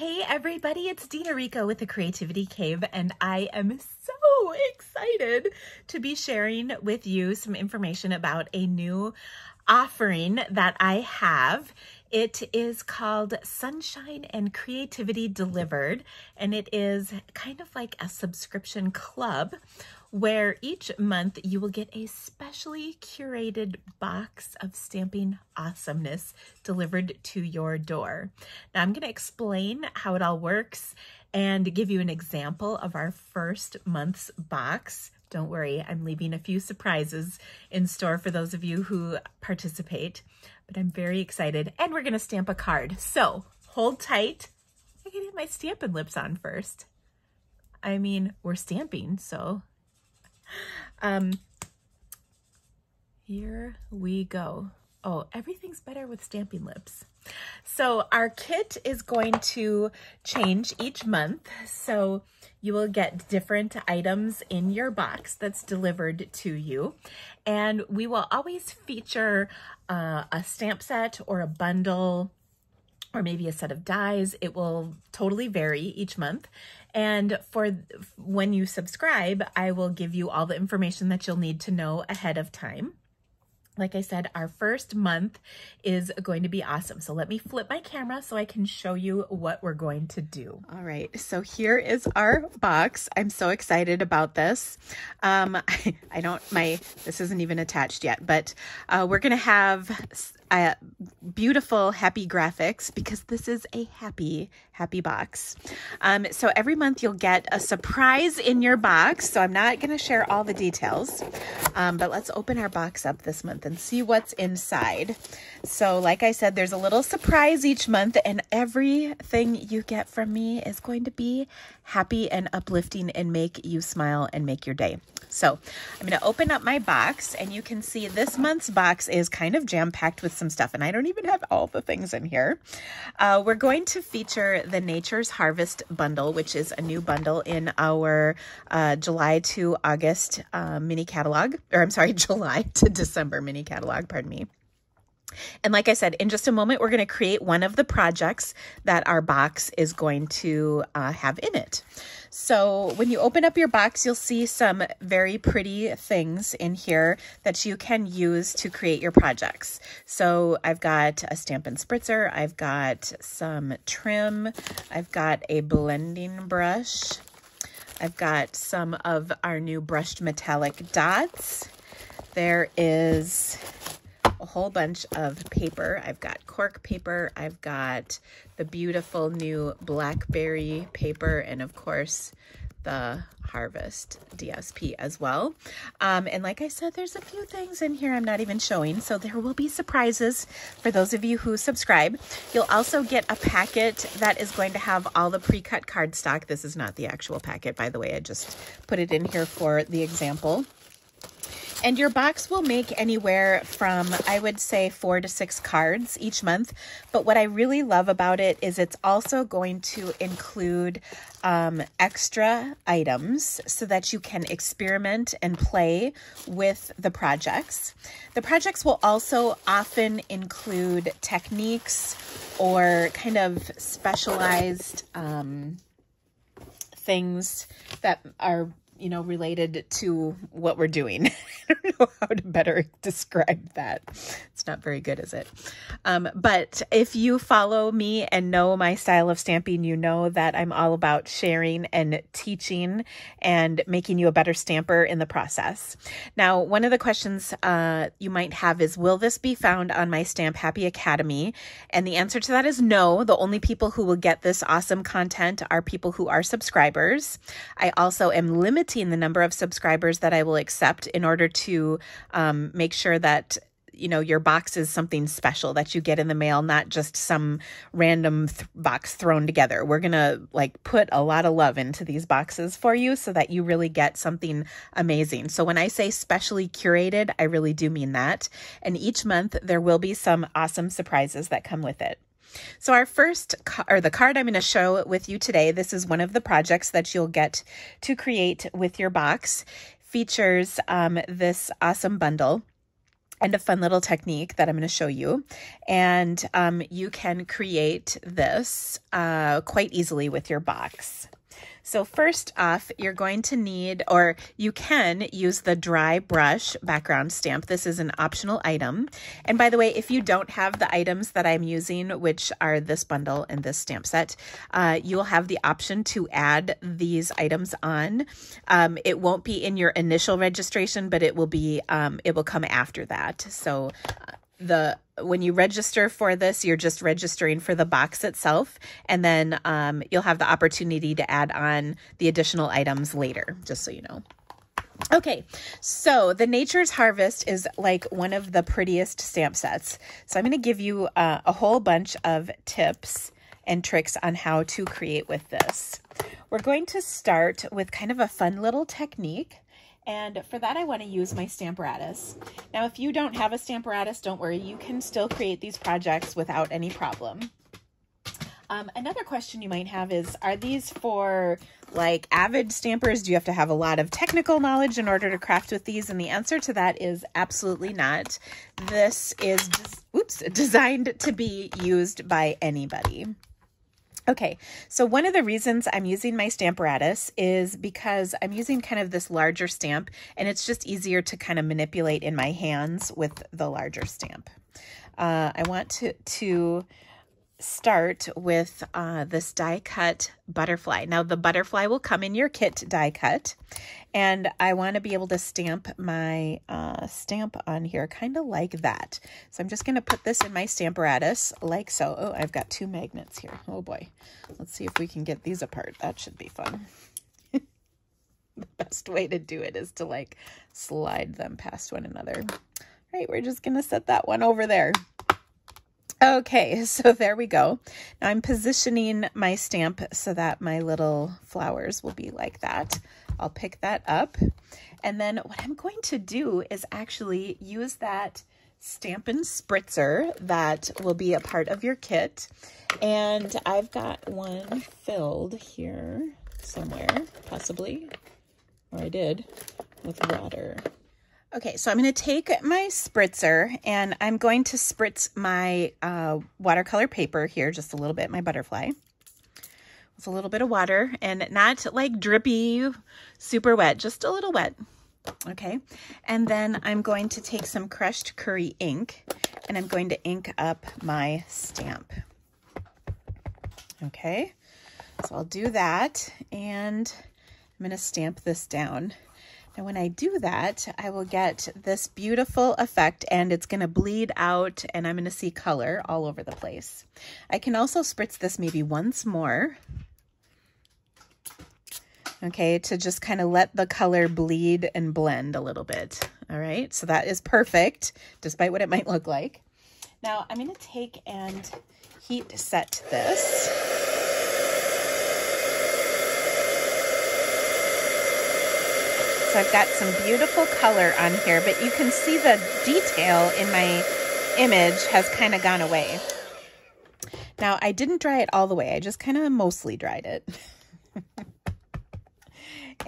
Hey everybody, it's Dena Rekow with the Creativity Cave and I am so excited to be sharing with you some information about a new offering that I have. It is called Sunshine and Creativity Delivered and it is kind of like a subscription club where each month you will get a specially curated box of stamping awesomeness delivered to your door. Now I'm going to explain how it all works and give you an example of our first month's box. Don't worry, I'm leaving a few surprises in store for those of you who participate, but I'm very excited and we're going to stamp a card. So hold tight. I can get my stamping lips on first. I mean, we're stamping, so um, here we go. Oh, everything's better with stamping lips. So our kit is going to change each month. So you will get different items in your box that's delivered to you. And we will always feature uh, a stamp set or a bundle or maybe a set of dies. It will totally vary each month. And for when you subscribe, I will give you all the information that you'll need to know ahead of time. Like I said, our first month is going to be awesome. So let me flip my camera so I can show you what we're going to do. All right, so here is our box. I'm so excited about this. Um, I, I don't, my, this isn't even attached yet, but uh, we're gonna have uh, beautiful happy graphics because this is a happy happy box. Um, so every month you'll get a surprise in your box. So i'm not going to share all the details um, but let's open our box up this month and see what's inside. So like i said there's a little surprise each month and everything you get from me is going to be happy and uplifting and make you smile and make your day so I'm going to open up my box and you can see this month's box is kind of jam-packed with some stuff and I don't even have all the things in here. Uh, we're going to feature the Nature's Harvest bundle, which is a new bundle in our uh, July to August uh, mini catalog, or I'm sorry, July to December mini catalog, pardon me. And like I said, in just a moment, we're going to create one of the projects that our box is going to uh, have in it. So when you open up your box, you'll see some very pretty things in here that you can use to create your projects. So I've got a Stampin' Spritzer, I've got some trim, I've got a blending brush, I've got some of our new brushed metallic dots. There is a whole bunch of paper. I've got cork paper, I've got the beautiful new blackberry paper, and of course, the Harvest DSP as well. Um, and like I said, there's a few things in here I'm not even showing, so there will be surprises for those of you who subscribe. You'll also get a packet that is going to have all the pre-cut cardstock. This is not the actual packet, by the way. I just put it in here for the example. And your box will make anywhere from, I would say, four to six cards each month. But what I really love about it is it's also going to include um, extra items so that you can experiment and play with the projects. The projects will also often include techniques or kind of specialized um, things that are you know, related to what we're doing. I don't know how to better describe that. It's not very good, is it? Um, but if you follow me and know my style of stamping, you know that I'm all about sharing and teaching and making you a better stamper in the process. Now, one of the questions uh, you might have is, will this be found on my Stamp Happy Academy? And the answer to that is no. The only people who will get this awesome content are people who are subscribers. I also am limited the number of subscribers that I will accept in order to um, make sure that you know your box is something special that you get in the mail not just some random th box thrown together. We're gonna like put a lot of love into these boxes for you so that you really get something amazing. So when i say specially curated i really do mean that. And each month there will be some awesome surprises that come with it so our first, or the card I'm going to show with you today, this is one of the projects that you'll get to create with your box, features um, this awesome bundle. and a fun little technique that I'm going to show you. And um, you can create this uh, quite easily with your box. So first off, you're going to need, or you can use the dry brush background stamp. This is an optional item. And by the way, if you don't have the items that I'm using, which are this bundle and this stamp set, uh, you'll have the option to add these items on. Um, it won't be in your initial registration, but it will be, um, it will come after that. So uh, the when you register for this, you're just registering for the box itself, and then um, you'll have the opportunity to add on the additional items later, just so you know. Okay, so the Nature's Harvest is like one of the prettiest stamp sets. So I'm going to give you uh, a whole bunch of tips and tricks on how to create with this. We're going to start with kind of a fun little technique and for that, I want to use my Stamparatus. Now, if you don't have a Stamparatus, don't worry. You can still create these projects without any problem. Um, another question you might have is, are these for like avid stampers? Do you have to have a lot of technical knowledge in order to craft with these? And the answer to that is absolutely not. This is, oops, designed to be used by anybody. Okay, so one of the reasons I'm using my Stamparatus is because I'm using kind of this larger stamp and it's just easier to kind of manipulate in my hands with the larger stamp. Uh, I want to, to start with uh, this die cut butterfly. Now the butterfly will come in your kit die cut and I want to be able to stamp my uh, stamp on here kind of like that. So I'm just going to put this in my Stamparatus like so. Oh, I've got two magnets here. Oh boy. Let's see if we can get these apart. That should be fun. the best way to do it is to like slide them past one another. All right, we're just going to set that one over there. Okay, so there we go. Now I'm positioning my stamp so that my little flowers will be like that. I'll pick that up. And then what I'm going to do is actually use that Stampin' Spritzer that will be a part of your kit. And I've got one filled here somewhere, possibly, or I did, with water. Okay, so I'm going to take my spritzer and I'm going to spritz my uh, watercolor paper here just a little bit, my butterfly. With a little bit of water and not like drippy, super wet, just a little wet. Okay, and then I'm going to take some crushed curry ink and I'm going to ink up my stamp. Okay, so I'll do that and I'm going to stamp this down. And when I do that, I will get this beautiful effect and it's going to bleed out and I'm going to see color all over the place. I can also spritz this maybe once more. Okay, to just kind of let the color bleed and blend a little bit. All right, so that is perfect, despite what it might look like. Now I'm going to take and heat set this. So I've got some beautiful color on here, but you can see the detail in my image has kind of gone away. Now, I didn't dry it all the way. I just kind of mostly dried it.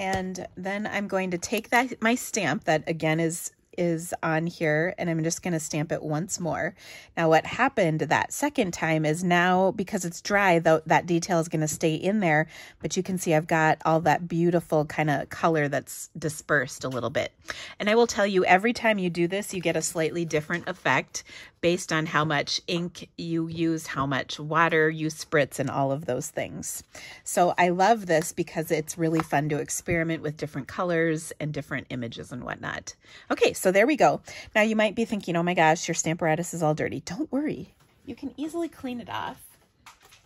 and then I'm going to take that my stamp that again is is on here and I'm just going to stamp it once more. Now what happened that second time is now because it's dry though that detail is going to stay in there but you can see I've got all that beautiful kind of color that's dispersed a little bit. And I will tell you every time you do this you get a slightly different effect based on how much ink you use, how much water you spritz, and all of those things. So I love this because it's really fun to experiment with different colors and different images and whatnot. Okay, so there we go. Now you might be thinking, oh my gosh, your Stamparatus is all dirty. Don't worry. You can easily clean it off.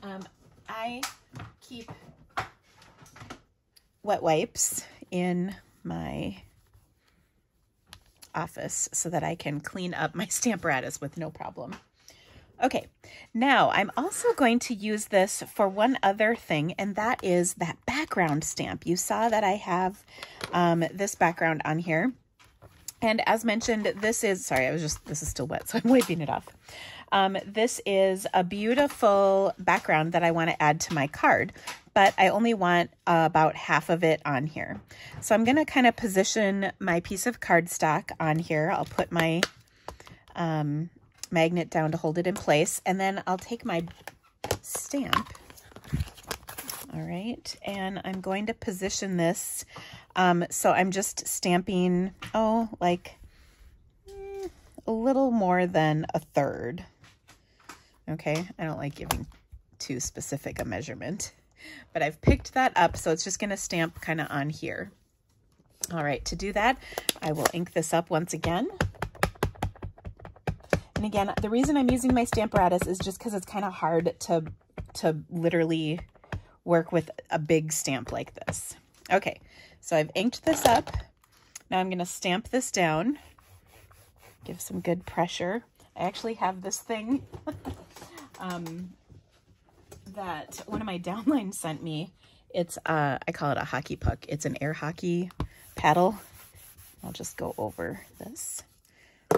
Um, I keep wet wipes in my office so that I can clean up my Stamparatus with no problem. Okay, now I'm also going to use this for one other thing, and that is that background stamp. You saw that I have um, this background on here. And as mentioned, this is, sorry, I was just, this is still wet, so I'm wiping it off. Um, this is a beautiful background that I want to add to my card but I only want uh, about half of it on here. So I'm going to kind of position my piece of cardstock on here. I'll put my um, magnet down to hold it in place. And then I'll take my stamp. All right, and I'm going to position this. Um, so I'm just stamping, oh, like mm, a little more than a third. Okay, I don't like giving too specific a measurement, but I've picked that up. So it's just going to stamp kind of on here. All right, to do that, I will ink this up once again. And again, the reason I'm using my Stamparatus is just because it's kind of hard to, to literally work with a big stamp like this. Okay, so I've inked this up. Now I'm going to stamp this down. Give some good pressure. I actually have this thing um, that one of my downlines sent me. It's, uh, I call it a hockey puck. It's an air hockey paddle. I'll just go over this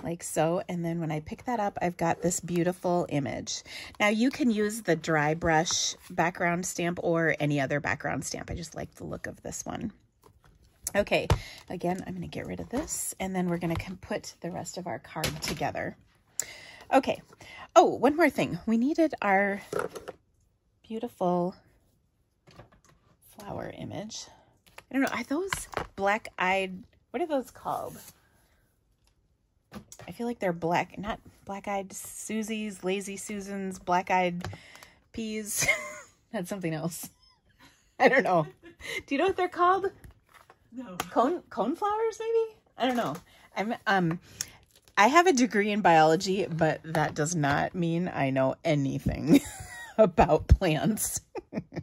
like so. And then when I pick that up, I've got this beautiful image. Now you can use the dry brush background stamp or any other background stamp. I just like the look of this one. Okay, again, I'm going to get rid of this and then we're going to put the rest of our card together. Okay. Oh, one more thing. We needed our beautiful flower image. I don't know. Are those black-eyed, what are those called? I feel like they're black, not black-eyed Susies, lazy Susans, black-eyed peas. That's something else. I don't know. Do you know what they're called? No. Cone cone flowers, maybe? I don't know. I'm um I have a degree in biology, but that does not mean I know anything about plants.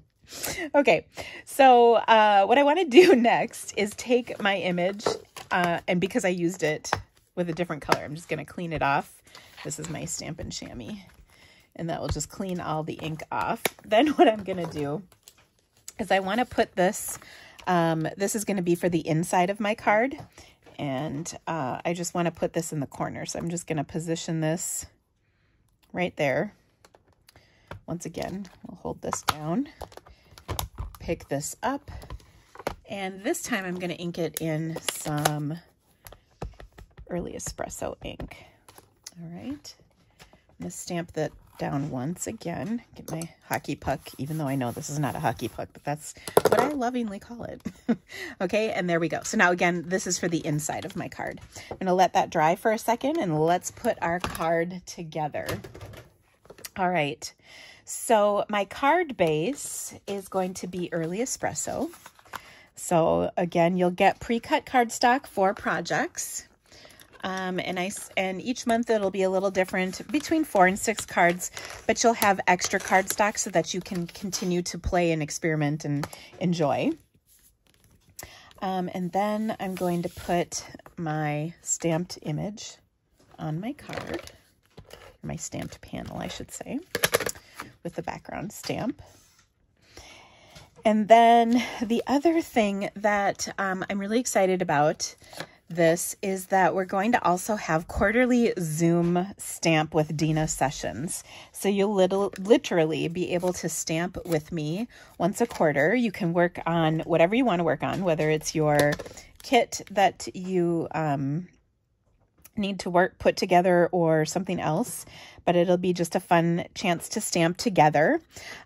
okay, so uh, what I want to do next is take my image, uh, and because I used it with a different color. I'm just going to clean it off. This is my Stampin' Chamois. And that will just clean all the ink off. Then what I'm going to do is I want to put this, um, this is going to be for the inside of my card. And uh, I just want to put this in the corner. So I'm just going to position this right there. Once again, we'll hold this down, pick this up, and this time I'm going to ink it in some early espresso ink. All right. I'm going to stamp that down once again. Get my hockey puck, even though I know this is not a hockey puck, but that's what I lovingly call it. okay, and there we go. So now again, this is for the inside of my card. I'm going to let that dry for a second and let's put our card together. All right. So my card base is going to be early espresso. So again, you'll get pre-cut cardstock for projects. Um, and I and each month it'll be a little different between four and six cards, but you'll have extra card stock so that you can continue to play and experiment and enjoy. Um, and then I'm going to put my stamped image on my card, my stamped panel, I should say, with the background stamp. And then the other thing that um, I'm really excited about this is that we're going to also have quarterly Zoom stamp with Dena sessions. So you'll little, literally be able to stamp with me once a quarter. You can work on whatever you want to work on, whether it's your kit that you um, need to work put together or something else but it'll be just a fun chance to stamp together.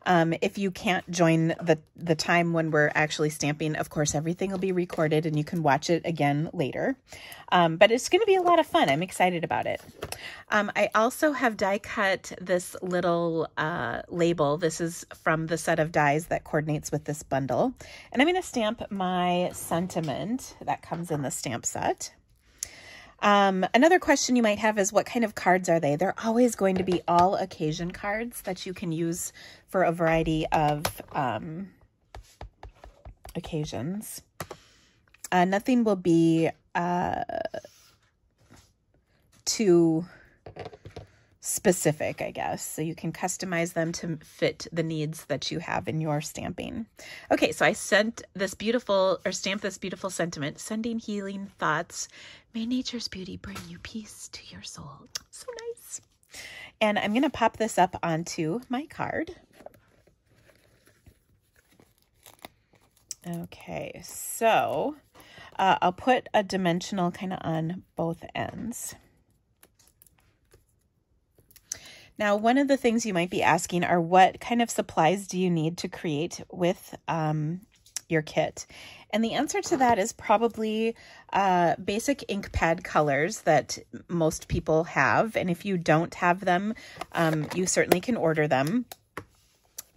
Um, if you can't join the, the time when we're actually stamping, of course, everything will be recorded and you can watch it again later. Um, but it's going to be a lot of fun. I'm excited about it. Um, I also have die cut this little uh, label. This is from the set of dies that coordinates with this bundle. And I'm going to stamp my sentiment that comes in the stamp set. Um, another question you might have is what kind of cards are they? They're always going to be all occasion cards that you can use for a variety of um, occasions. Uh, nothing will be uh, too specific, I guess. So you can customize them to fit the needs that you have in your stamping. Okay, so I sent this beautiful, or stamped this beautiful sentiment, sending healing thoughts. May nature's beauty bring you peace to your soul. So nice. And I'm going to pop this up onto my card. Okay, so uh, I'll put a dimensional kind of on both ends. Now, one of the things you might be asking are what kind of supplies do you need to create with um, your kit? And the answer to that is probably uh, basic ink pad colors that most people have. And if you don't have them, um, you certainly can order them.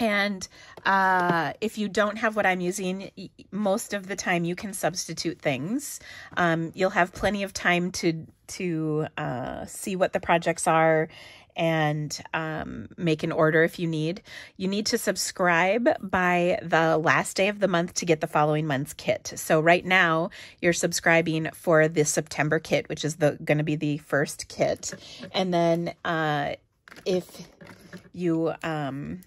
And uh, if you don't have what I'm using, most of the time you can substitute things. Um, you'll have plenty of time to to uh, see what the projects are and um, make an order if you need. You need to subscribe by the last day of the month to get the following month's kit. So right now you're subscribing for the September kit, which is the going to be the first kit. And then uh, if you um,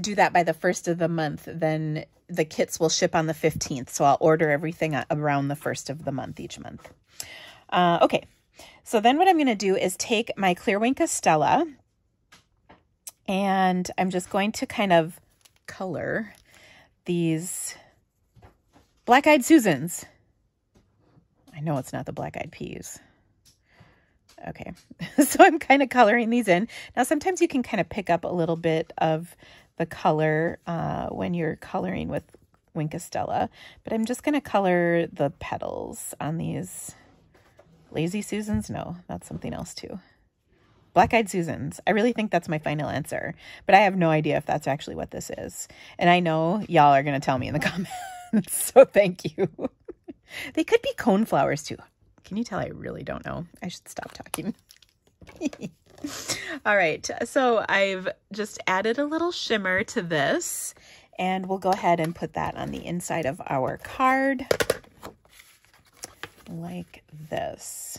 do that by the first of the month, then the kits will ship on the 15th. So I'll order everything around the first of the month each month. Uh, okay, so then what I'm going to do is take my Clear Wink Stella and I'm just going to kind of color these black-eyed Susans. I know it's not the black-eyed peas. Okay, so I'm kind of coloring these in. Now, sometimes you can kind of pick up a little bit of the color uh, when you're coloring with Wink Stella, but I'm just going to color the petals on these Lazy Susans? No, that's something else too. Black Eyed Susans. I really think that's my final answer, but I have no idea if that's actually what this is. And I know y'all are going to tell me in the comments, so thank you. they could be cone flowers too. Can you tell I really don't know? I should stop talking. All right, so I've just added a little shimmer to this, and we'll go ahead and put that on the inside of our card like this.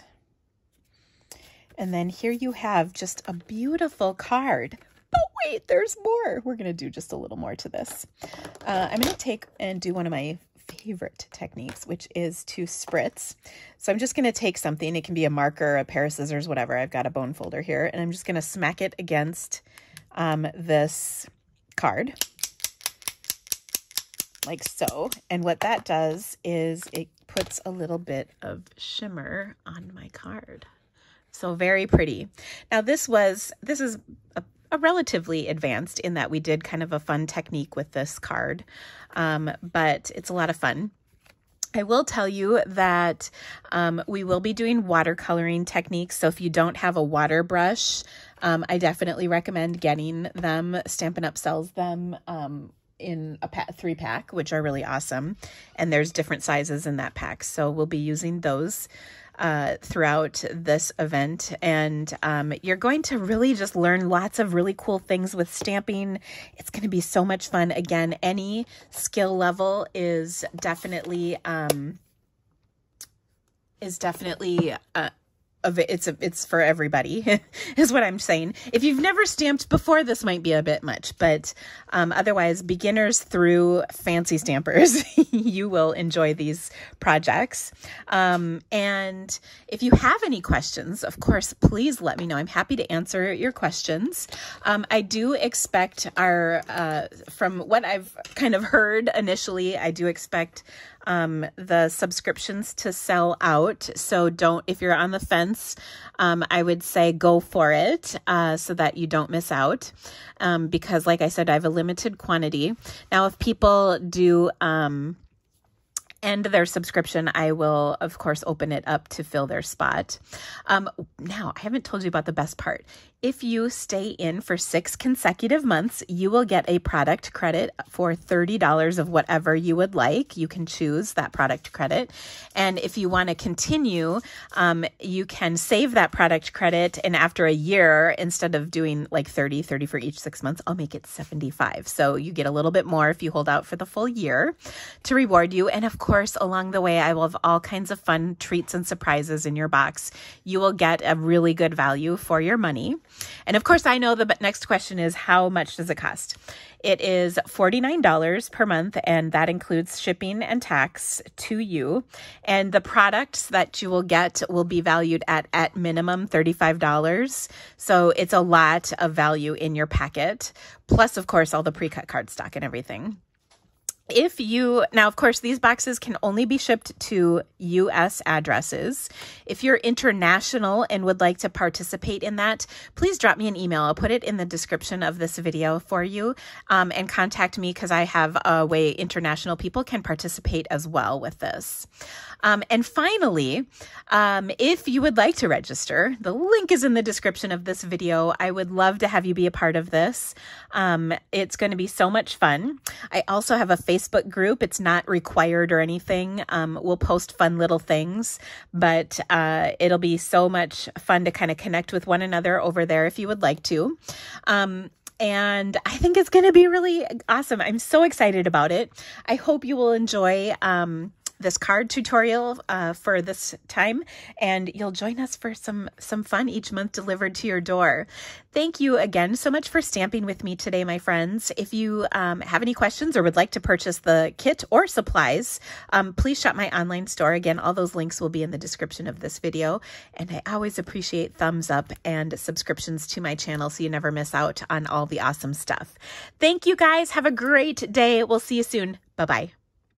And then here you have just a beautiful card. But wait, there's more. We're going to do just a little more to this. Uh, I'm going to take and do one of my favorite techniques, which is to spritz. So I'm just going to take something. It can be a marker, a pair of scissors, whatever. I've got a bone folder here. And I'm just going to smack it against um, this card like so. And what that does is it puts a little bit of shimmer on my card. So very pretty. Now this was, this is a, a relatively advanced in that we did kind of a fun technique with this card, um, but it's a lot of fun. I will tell you that um, we will be doing watercoloring techniques. So if you don't have a water brush, um, I definitely recommend getting them. Stampin' Up! sells them um, in a pack, three pack, which are really awesome. And there's different sizes in that pack. So we'll be using those uh, throughout this event. And um, you're going to really just learn lots of really cool things with stamping. It's going to be so much fun. Again, any skill level is definitely... Um, is definitely uh, of it it's a, it's for everybody is what i'm saying. If you've never stamped before this might be a bit much but um, otherwise beginners through fancy stampers you will enjoy these projects. Um, and if you have any questions of course please let me know. I'm happy to answer your questions. Um, i do expect our uh, from what i've kind of heard initially i do expect um, the subscriptions to sell out. So don't, if you're on the fence, um, I would say go for it uh, so that you don't miss out. Um, because, like I said, I have a limited quantity. Now, if people do, um, end their subscription, I will, of course, open it up to fill their spot. Um, now, I haven't told you about the best part. If you stay in for six consecutive months, you will get a product credit for $30 of whatever you would like. You can choose that product credit. And if you want to continue, um, you can save that product credit. And after a year, instead of doing like 30, 30 for each six months, I'll make it 75. So you get a little bit more if you hold out for the full year to reward you. And of course, along the way, I will have all kinds of fun treats and surprises in your box. You will get a really good value for your money. And of course, I know the next question is how much does it cost? It is $49 per month, and that includes shipping and tax to you. And the products that you will get will be valued at at minimum $35. So it's a lot of value in your packet, plus, of course, all the pre cut cardstock and everything. If you now of course these boxes can only be shipped to US addresses. If you're international and would like to participate in that please drop me an email. I'll put it in the description of this video for you um, and contact me because I have a way international people can participate as well with this. Um, and finally um, if you would like to register the link is in the description of this video. I would love to have you be a part of this. Um, it's going to be so much fun. I also have a Facebook Facebook group. It's not required or anything. Um, we'll post fun little things, but uh, it'll be so much fun to kind of connect with one another over there if you would like to. Um, and I think it's going to be really awesome. I'm so excited about it. I hope you will enjoy. Um, this card tutorial uh, for this time and you'll join us for some some fun each month delivered to your door. Thank you again so much for stamping with me today, my friends. If you um, have any questions or would like to purchase the kit or supplies, um, please shop my online store. Again, all those links will be in the description of this video. And I always appreciate thumbs up and subscriptions to my channel so you never miss out on all the awesome stuff. Thank you guys. Have a great day. We'll see you soon. Bye-bye.